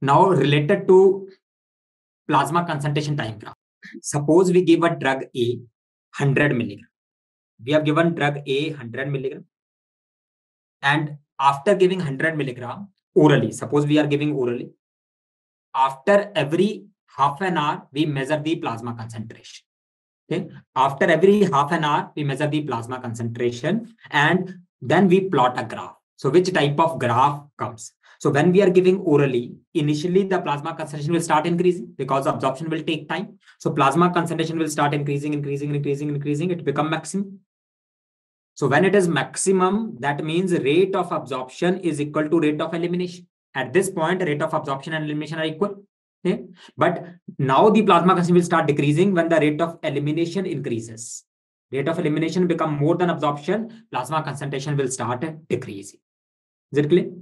now related to plasma concentration time graph. Suppose we give a drug A 100 milligram. We have given drug A 100 milligram. And after giving 100 milligram orally, suppose we are giving orally, after every half an hour, we measure the plasma concentration. Okay. After every half an hour, we measure the plasma concentration and then we plot a graph. So which type of graph comes? So when we are giving orally, initially the plasma concentration will start increasing because absorption will take time. So plasma concentration will start increasing, increasing, increasing, increasing. It become maximum. So when it is maximum, that means rate of absorption is equal to rate of elimination. At this point, rate of absorption and elimination are equal. Okay. But now the plasma concentration will start decreasing when the rate of elimination increases. Rate of elimination become more than absorption, plasma concentration will start decreasing. Is it clear?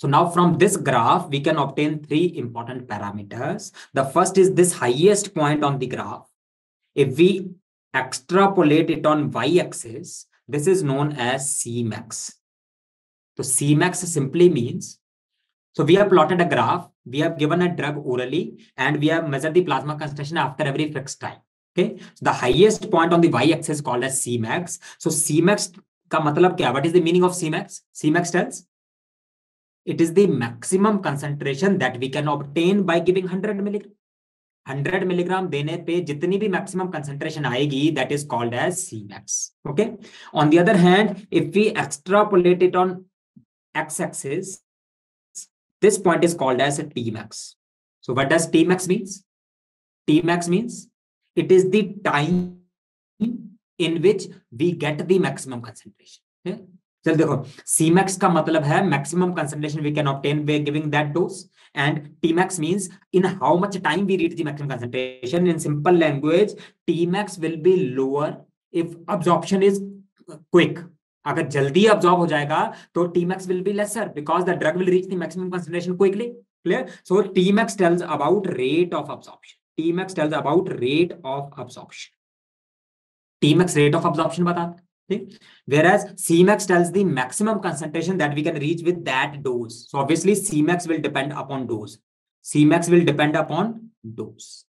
So now from this graph, we can obtain three important parameters. The first is this highest point on the graph. If we extrapolate it on y-axis, this is known as Cmax. So Cmax simply means, so we have plotted a graph, we have given a drug orally, and we have measured the plasma concentration after every fixed time. Okay, so the highest point on the y-axis called as Cmax. So Cmax का मतलब क्या? What is the meaning of Cmax? Cmax tells it is the maximum concentration that we can obtain by giving 100 milligram. 100 milligram देने पे जितनी भी maximum concentration आएगी that is called as Cmax. Okay. On the other hand, if we extrapolate it on x-axis, this point is called as a Tmax. So what does Tmax means? Tmax means it is the time in which we get the maximum concentration. Okay? चल देखो, Cmax का मतलब है maximum concentration we can obtain way giving that dose and Tmax means in how much time we reach the maximum concentration in simple language Tmax will be lower if absorption is quick अगर जल्दी absorb हो जाएगा तो Tmax will be lesser because the drug will reach the maximum concentration quickly clear so Tmax tells about rate of absorption Tmax tells about rate of absorption Tmax rate of absorption बताता है Whereas Cmax tells the maximum concentration that we can reach with that dose. So obviously Cmax will depend upon dose. Cmax will depend upon dose.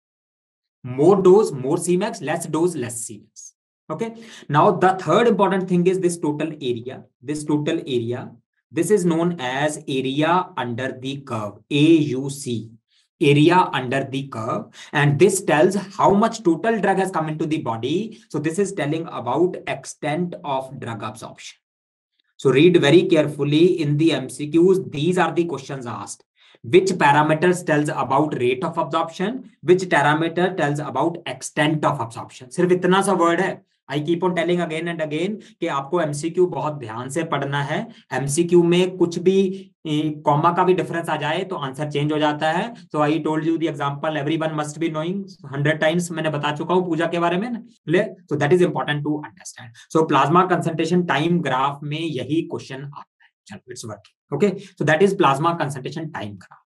More dose, more Cmax, less dose, less Cmax. Okay. Now the third important thing is this total area. This total area. This is known as area under the curve, AUC area under the curve and this tells how much total drug has come into the body so this is telling about extent of drug absorption so read very carefully in the mcqs these are the questions asked which parameters tells about rate of absorption which parameter tells about extent of absorption सिर्फ इतना सा word है I keep on telling again and again कि आपको MCQ बहुत ध्यान से पढ़ना है। एमसीक्यू में कुछ भी कॉमा का भी डिफरेंस आ जाए तो आंसर चेंज हो जाता है। So I told you the example everyone must be knowing 100 times मैंने बता चुका हूँ पूजा के बारे में clear so that is important to understand so plasma concentration time graph में यही क्वेश्चन आता है। चलो it's working okay so that is plasma concentration time graph